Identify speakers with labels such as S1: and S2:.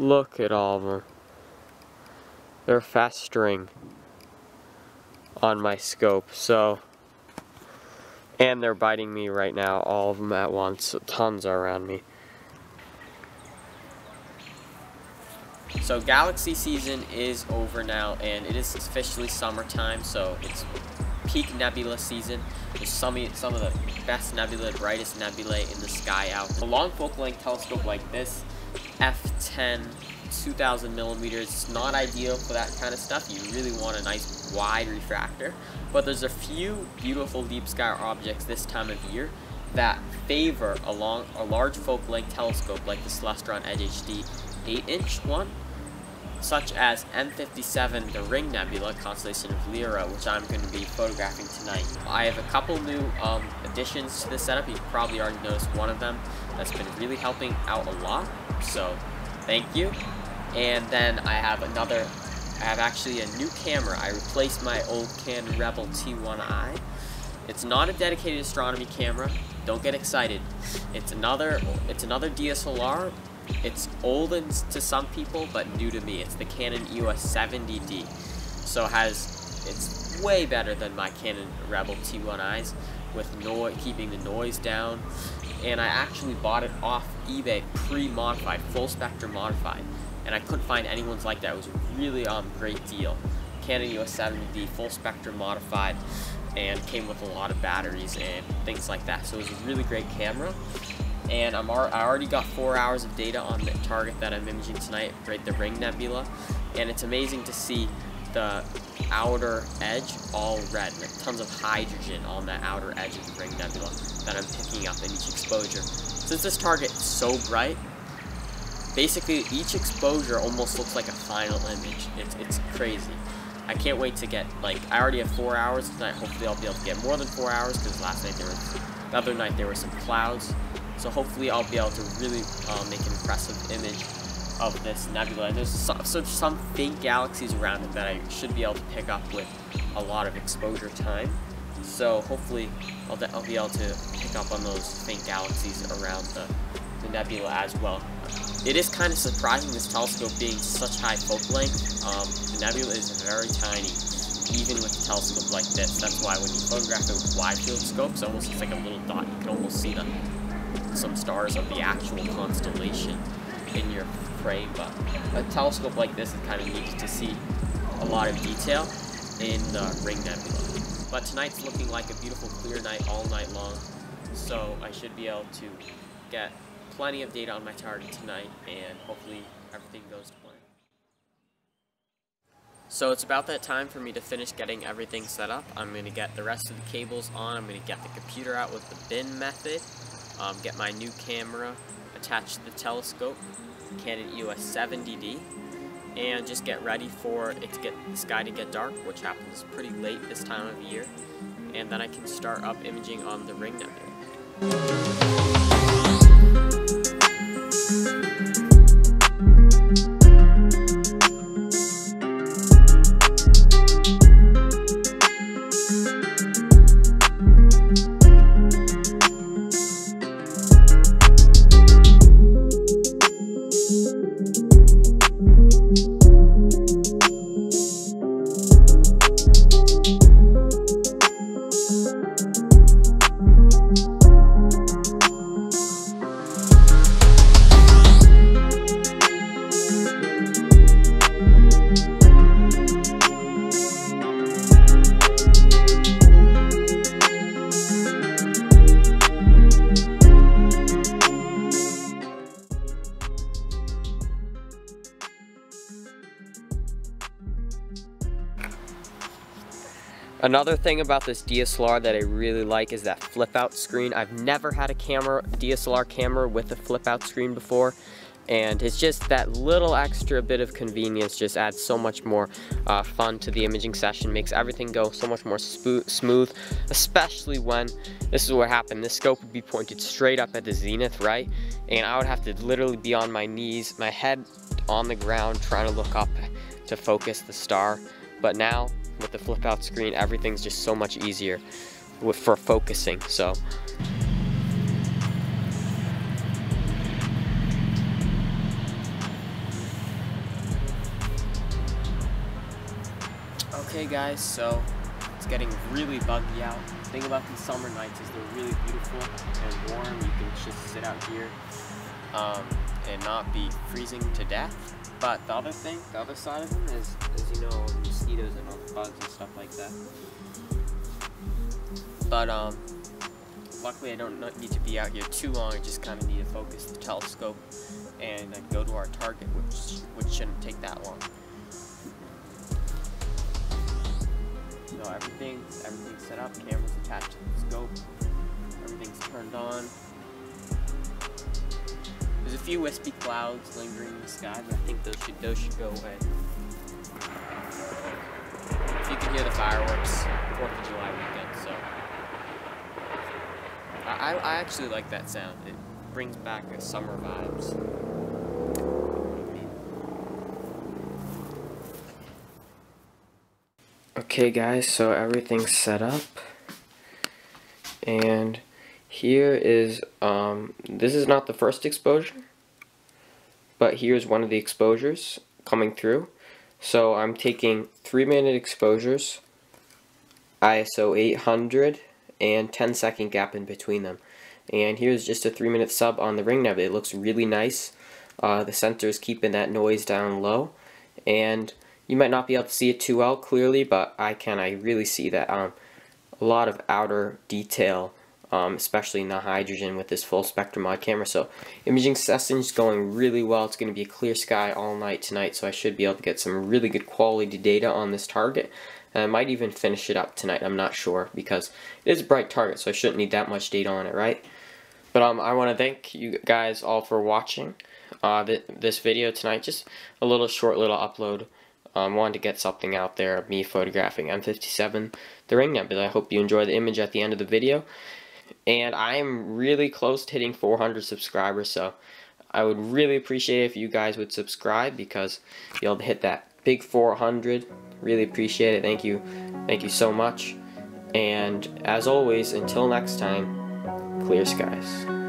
S1: Look at all of them. They're festering on my scope, so and they're biting me right now, all of them at once. Tons are around me. So galaxy season is over now, and it is officially summertime, so it's peak nebula season. There's some, some of the best nebula, brightest nebulae in the sky out. A long focal length telescope like this, f10 2000 millimeters. It's not ideal for that kind of stuff. You really want a nice wide refractor. But there's a few beautiful deep sky objects this time of year that favor a, long, a large focal length telescope like the Celestron Edge HD 8 inch one such as M57, the Ring Nebula, constellation of Lyra, which I'm going to be photographing tonight. I have a couple new um, additions to the setup. You've probably already noticed one of them that's been really helping out a lot. So, thank you. And then I have another, I have actually a new camera. I replaced my old Canon Rebel T1i. It's not a dedicated astronomy camera. Don't get excited. It's another, it's another DSLR. It's old to some people, but new to me. It's the Canon EOS 70D. So it has, it's way better than my Canon Rebel T1is with noise, keeping the noise down. And I actually bought it off eBay pre-modified, full spectrum modified and I couldn't find anyone's like that. It was a really um, great deal. Canon EOS 70D, full spectrum modified, and came with a lot of batteries and things like that. So it was a really great camera. And I'm I already got four hours of data on the target that I'm imaging tonight, right, the Ring Nebula. And it's amazing to see the outer edge all red, like tons of hydrogen on the outer edge of the Ring Nebula that I'm picking up in each exposure. Since this target is so bright, basically each exposure almost looks like a final image. It's, it's crazy. I can't wait to get, like, I already have four hours tonight. Hopefully I'll be able to get more than four hours because last night there was, the other night there were some clouds. So hopefully I'll be able to really uh, make an impressive image of this nebula. And there's some, so some faint galaxies around it that I should be able to pick up with a lot of exposure time. So hopefully I'll, I'll be able to pick up on those faint galaxies around the, the nebula as well. It is kind of surprising this telescope being such high focal length. Um, the nebula is very tiny, even with a telescope like this. That's why when you photograph it with wide field scopes, almost looks like a little dot. You can almost see the, some stars of the actual constellation in your frame. But a telescope like this is kind of neat to see a lot of detail in the Ring Nebula. But tonight's looking like a beautiful clear night all night long, so I should be able to get plenty of data on my target tonight, and hopefully everything goes to plan. So it's about that time for me to finish getting everything set up. I'm going to get the rest of the cables on. I'm going to get the computer out with the bin method. Um, get my new camera attached to the telescope, Canon EOS 70D, and just get ready for it to get the sky to get dark, which happens pretty late this time of year. And then I can start up imaging on the Ring Nebula. Another thing about this DSLR that I really like is that flip out screen. I've never had a camera, DSLR camera with a flip out screen before and it's just that little extra bit of convenience just adds so much more uh, fun to the imaging session makes everything go so much more smooth especially when this is what happened. This scope would be pointed straight up at the zenith right? And I would have to literally be on my knees my head on the ground trying to look up to focus the star but now with the flip out screen, everything's just so much easier with, for focusing. So Okay guys, so it's getting really buggy out. The thing about these summer nights is they're really beautiful and warm. You can just sit out here um, and not be freezing to death. But the other thing, the other side of them is, as you know, mosquitoes and all the bugs and stuff like that. But um, luckily I don't need to be out here too long. I just kind of need to focus the telescope and go to our target, which which shouldn't take that long. So everything, everything's set up. Camera's attached to the scope. Everything's turned on. Few wispy clouds lingering in the sky, but I think those should those should go away. If you can hear the fireworks, Fourth of July weekend, so I I actually like that sound. It brings back summer vibes. Okay guys, so everything's set up and here is um, this is not the first exposure but here's one of the exposures coming through. So I'm taking 3 minute exposures ISO 800 and 10 second gap in between them. And here's just a 3 minute sub on the ring nebula it looks really nice. Uh, the center is keeping that noise down low. And you might not be able to see it too well clearly, but I can. I really see that um, a lot of outer detail, um, especially in the hydrogen with this full spectrum mod camera. So imaging session is going really well. It's going to be a clear sky all night tonight, so I should be able to get some really good quality data on this target. And I might even finish it up tonight. I'm not sure because it is a bright target, so I shouldn't need that much data on it, right? But um, I want to thank you guys all for watching uh, th this video tonight. Just a little short little upload um, wanted to get something out there of me photographing M57, the ring nebula. I hope you enjoy the image at the end of the video. And I am really close to hitting 400 subscribers, so I would really appreciate if you guys would subscribe because you'll hit that big 400. Really appreciate it. Thank you. Thank you so much. And as always, until next time, clear skies.